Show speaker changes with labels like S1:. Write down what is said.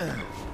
S1: Ugh.